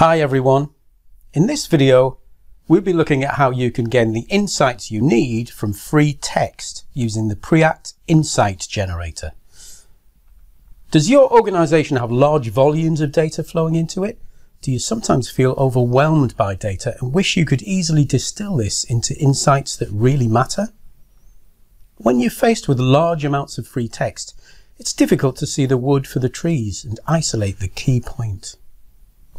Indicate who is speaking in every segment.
Speaker 1: Hi everyone. In this video, we'll be looking at how you can gain the insights you need from free text using the Preact Insight Generator. Does your organization have large volumes of data flowing into it? Do you sometimes feel overwhelmed by data and wish you could easily distill this into insights that really matter? When you're faced with large amounts of free text, it's difficult to see the wood for the trees and isolate the key point.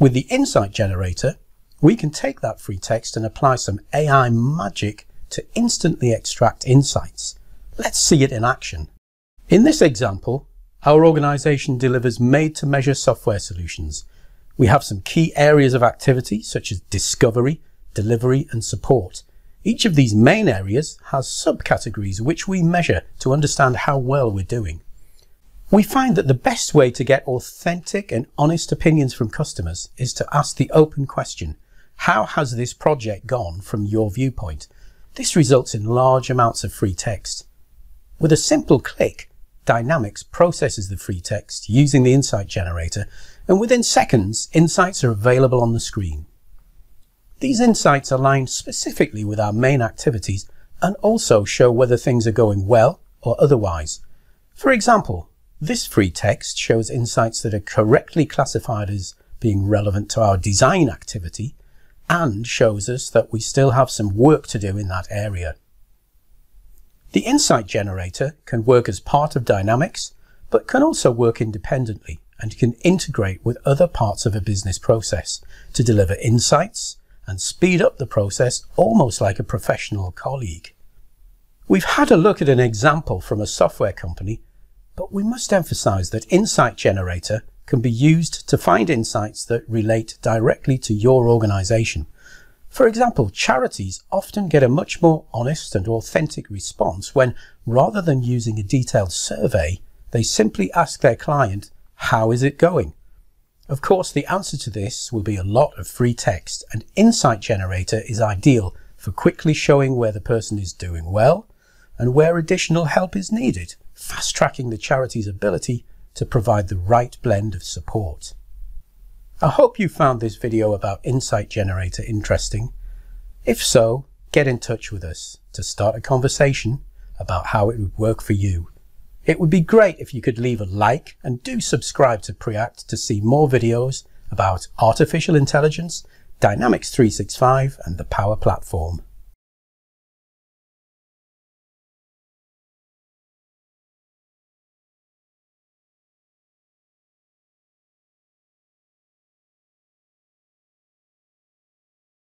Speaker 1: With the Insight Generator, we can take that free text and apply some AI magic to instantly extract insights. Let's see it in action. In this example, our organization delivers made-to-measure software solutions. We have some key areas of activity such as discovery, delivery and support. Each of these main areas has subcategories which we measure to understand how well we're doing. We find that the best way to get authentic and honest opinions from customers is to ask the open question, how has this project gone from your viewpoint? This results in large amounts of free text. With a simple click, Dynamics processes the free text using the insight generator, and within seconds, insights are available on the screen. These insights align specifically with our main activities and also show whether things are going well or otherwise. For example, this free text shows insights that are correctly classified as being relevant to our design activity and shows us that we still have some work to do in that area. The Insight Generator can work as part of Dynamics, but can also work independently and can integrate with other parts of a business process to deliver insights and speed up the process almost like a professional colleague. We've had a look at an example from a software company but we must emphasize that Insight Generator can be used to find insights that relate directly to your organization. For example, charities often get a much more honest and authentic response when, rather than using a detailed survey, they simply ask their client, how is it going? Of course, the answer to this will be a lot of free text, and Insight Generator is ideal for quickly showing where the person is doing well and where additional help is needed fast tracking the charity's ability to provide the right blend of support. I hope you found this video about Insight Generator interesting. If so, get in touch with us to start a conversation about how it would work for you. It would be great if you could leave a like and do subscribe to Preact to see more videos about artificial intelligence, Dynamics 365 and the Power Platform.